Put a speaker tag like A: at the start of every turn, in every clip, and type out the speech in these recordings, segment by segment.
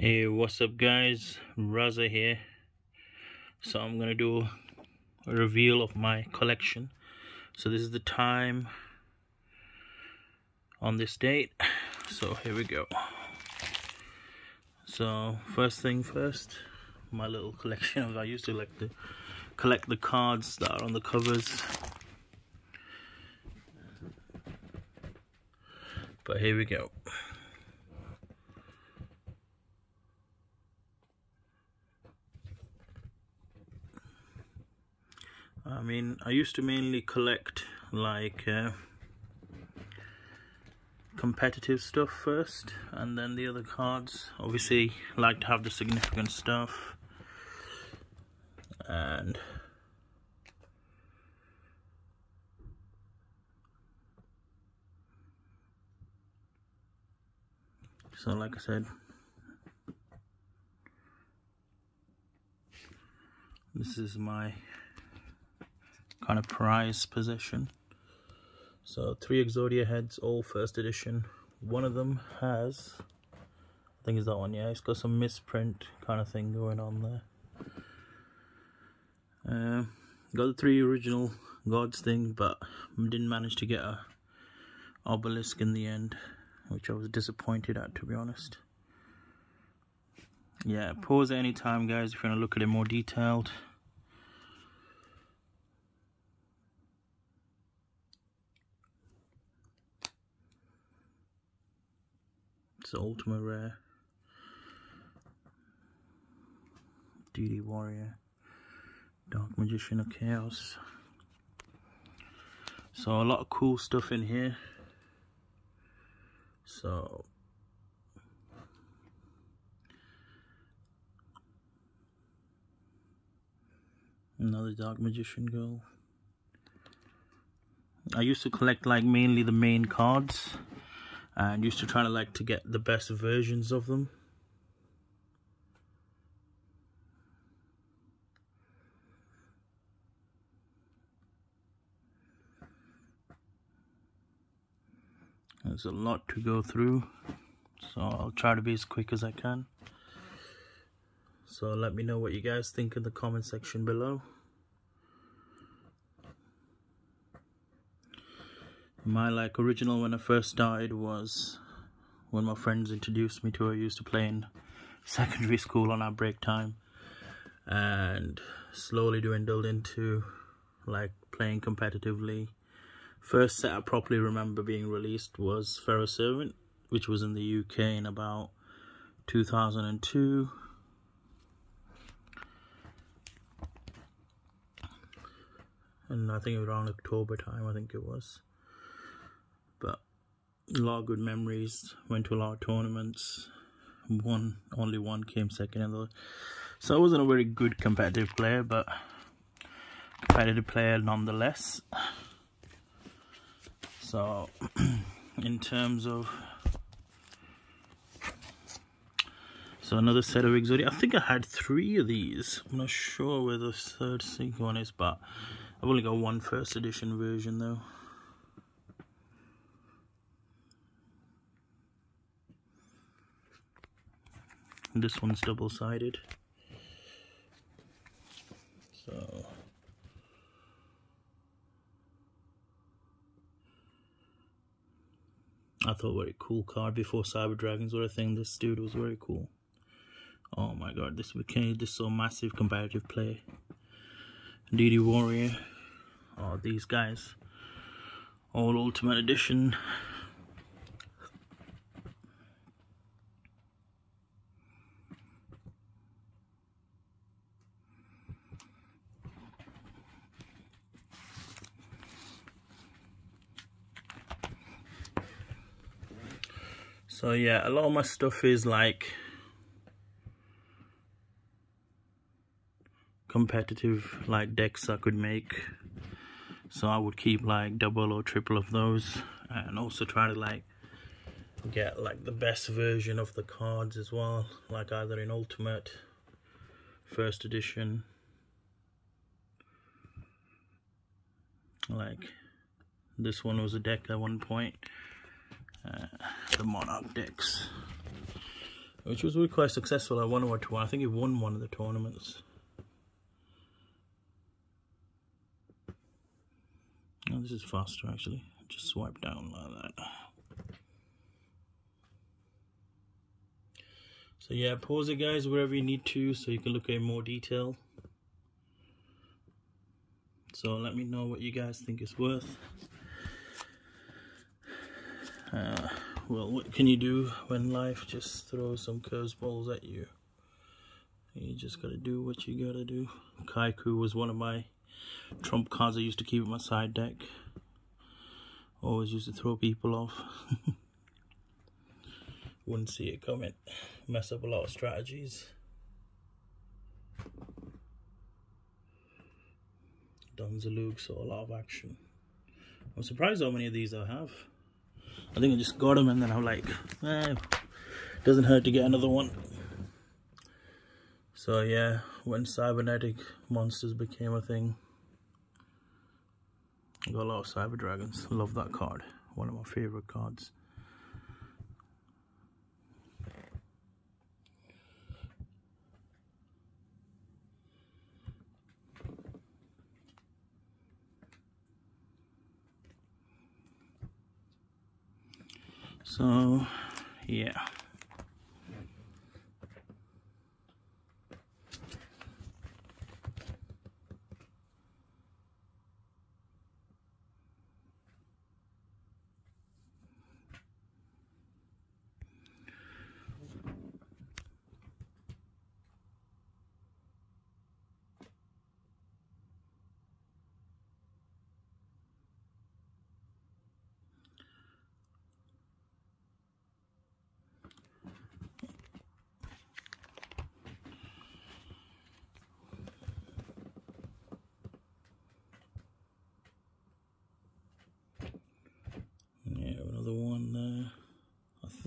A: Hey, what's up guys? Raza here. So I'm gonna do a reveal of my collection. So this is the time on this date. So here we go. So first thing first, my little collection I used to like to collect the cards that are on the covers. But here we go. I mean, I used to mainly collect like uh, competitive stuff first and then the other cards. Obviously, like to have the significant stuff and so like I said this is my kind of prize possession. So three Exodia heads, all first edition. One of them has, I think it's that one, yeah, it's got some misprint kind of thing going on there. Uh, got the three original gods thing, but didn't manage to get a obelisk in the end, which I was disappointed at, to be honest. Yeah, pause at any time, guys, if you want to look at it more detailed. It's Ultimate Rare. DD Warrior. Dark Magician of Chaos. So a lot of cool stuff in here. So another Dark Magician girl. I used to collect like mainly the main cards and used to try to like to get the best versions of them. There's a lot to go through so I'll try to be as quick as I can. So let me know what you guys think in the comment section below my like original when I first started was when my friends introduced me to it. I used to play in secondary school on our break time and slowly dwindled into like playing competitively. First set I properly remember being released was Pharaoh Servant, which was in the UK in about 2002. And I think around October time, I think it was but a lot of good memories. Went to a lot of tournaments. One only one came second in the so I wasn't a very good competitive player but competitive player nonetheless. So in terms of so another set of Exodia I think I had three of these. I'm not sure where the third sync one is but I've only got one first edition version though this one's double-sided. So. I thought very cool card before Cyber Dragons were a thing. This dude was very cool. Oh my god this became this so massive competitive play DD Warrior. Oh these guys. All ultimate edition So yeah, a lot of my stuff is like competitive like decks I could make. So I would keep like double or triple of those and also try to like get like the best version of the cards as well, like either in Ultimate, First Edition, like this one was a deck at one point uh, the Monarch decks which was really quite successful. I won or two. I think he won one of the tournaments. Oh, this is faster actually. Just swipe down like that. So yeah, pause it guys wherever you need to so you can look at more detail. So let me know what you guys think it's worth. Uh, well, what can you do when life just throws some curveballs at you? You just gotta do what you gotta do. Kycoo was one of my trump cards I used to keep in my side deck. Always used to throw people off. Wouldn't see it coming. Mess up a lot of strategies. Don Zaloog saw a lot of action. I'm surprised how many of these I have. I think I just got them and then I'm like, eh, doesn't hurt to get another one. So yeah, when cybernetic monsters became a thing, I got a lot of cyber dragons. Love that card. One of my favorite cards. So, yeah.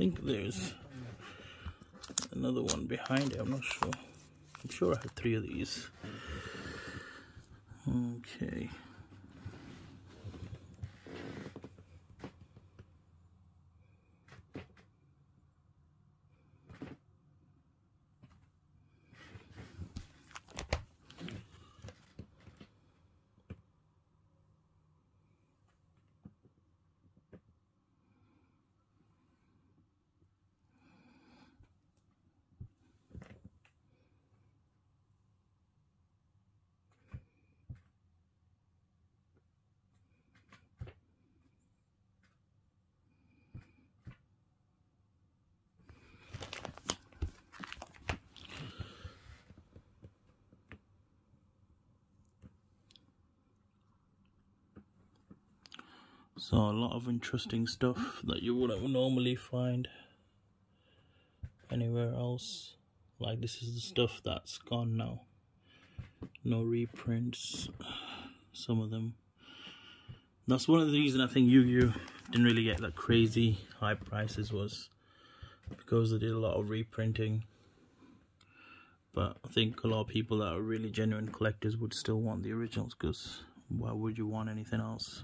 A: Think there's another one behind it. I'm not sure. I'm sure I have three of these. Okay. So a lot of interesting stuff that you wouldn't normally find anywhere else. Like this is the stuff that's gone now. No reprints. Some of them. That's one of the reasons I think Yu-Gi-Oh! didn't really get that crazy high prices was because they did a lot of reprinting. But I think a lot of people that are really genuine collectors would still want the originals because why would you want anything else?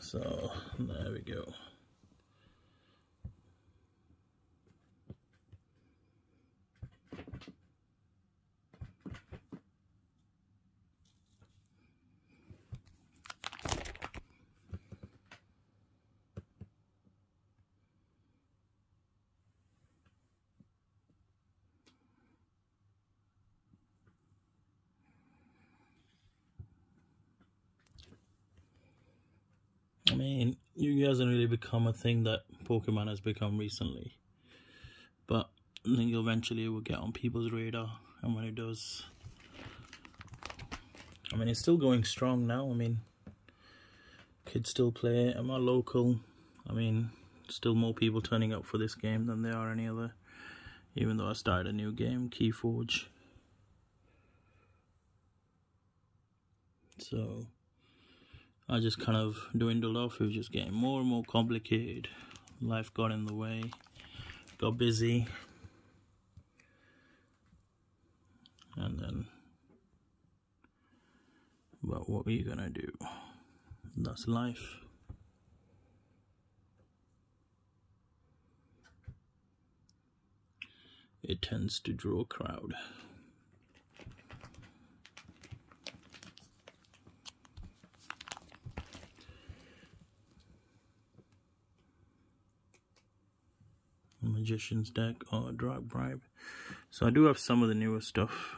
A: So there we go. Mean, Yu-Gi hasn't really become a thing that Pokemon has become recently. But I think eventually it will get on people's radar. And when it does... I mean, it's still going strong now. I mean, kids still play it. At my local, I mean, still more people turning up for this game than there are any other. Even though I started a new game, Keyforge. So... I just kind of dwindled off. It was just getting more and more complicated. Life got in the way, got busy, and then But what are you gonna do? That's life. It tends to draw a crowd. Magician's deck or drop bribe so i do have some of the newer stuff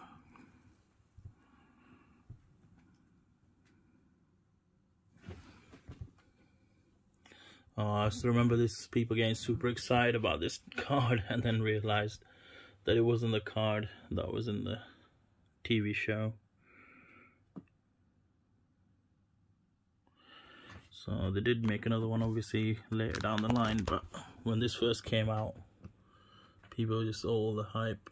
A: Uh, I still remember this people getting super excited about this card and then realized that it wasn't the card that was in the TV show. So they did make another one obviously later down the line, but when this first came out, people just all the hype.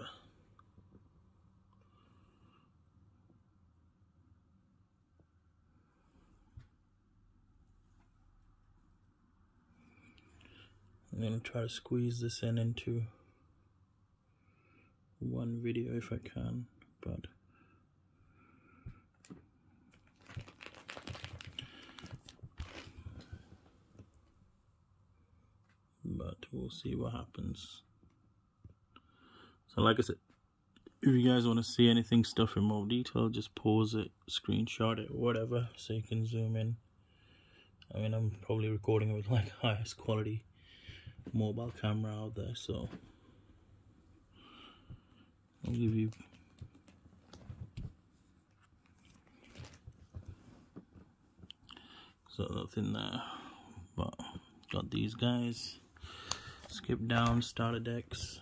A: I'm gonna try to squeeze this in into one video if I can, but but we'll see what happens. So like I said, if you guys want to see anything stuff in more detail, just pause it, screenshot it, whatever, so you can zoom in. I mean, I'm probably recording with like highest quality mobile camera out there so. I'll give you so nothing there but got these guys. Skip down starter decks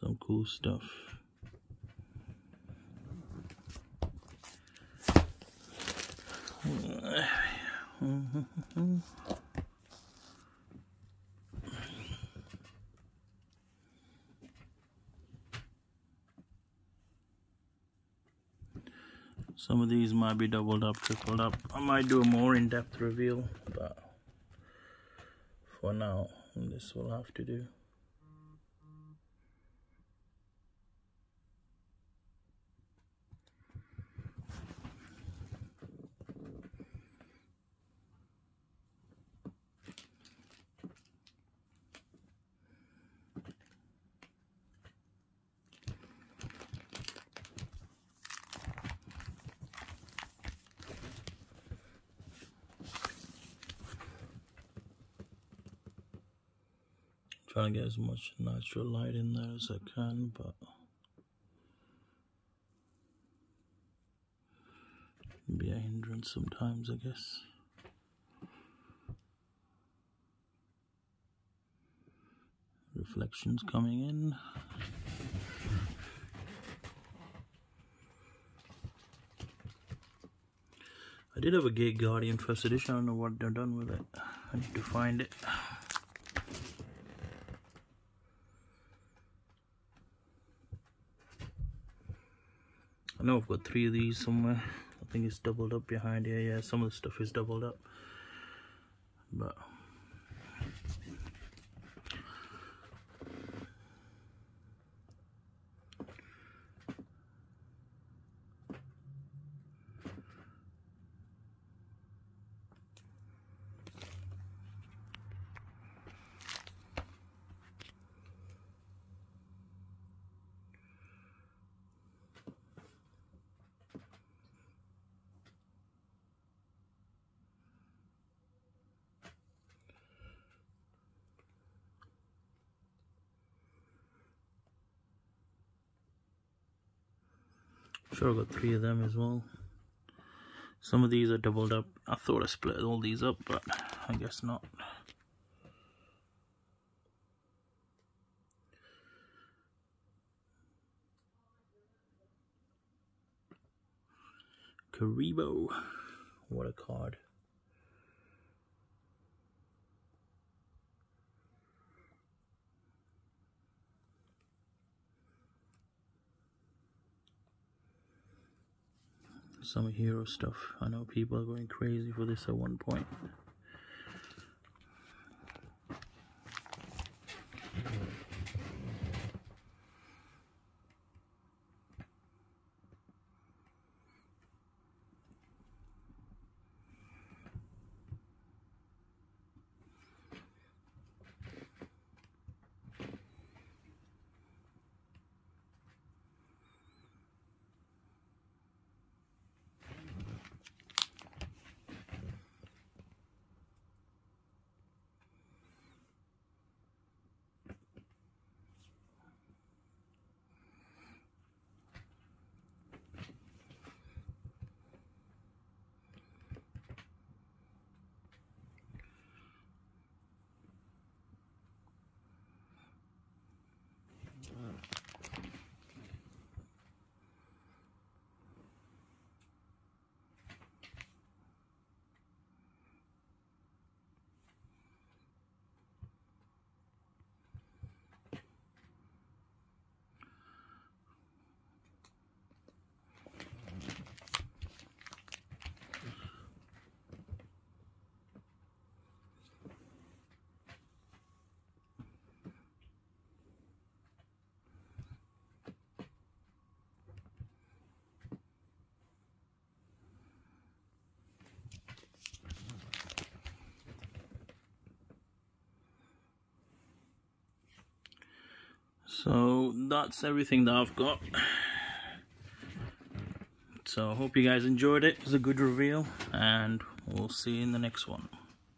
A: some cool stuff. Some of these might be doubled up, tripled up. I might do a more in-depth reveal, but for now, this will have to do. trying to as much natural light in there as I can, but be a hindrance sometimes, I guess. Reflections coming in. I did have a Gate Guardian first edition. I don't know what they're done with it. I need to find it. Know I've got three of these somewhere. I think it's doubled up behind here. Yeah, some of the stuff is doubled up. But Sure, I got three of them as well. Some of these are doubled up. I thought I split all these up, but I guess not. Kuriboh. What a card. Some hero stuff. I know people are going crazy for this at one point. So that's everything that I've got. So hope you guys enjoyed it. It was a good reveal and we'll see you in the next one